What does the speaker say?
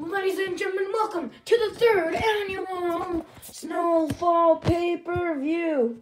Ladies and gentlemen, welcome to the third annual Snowfall pay per view.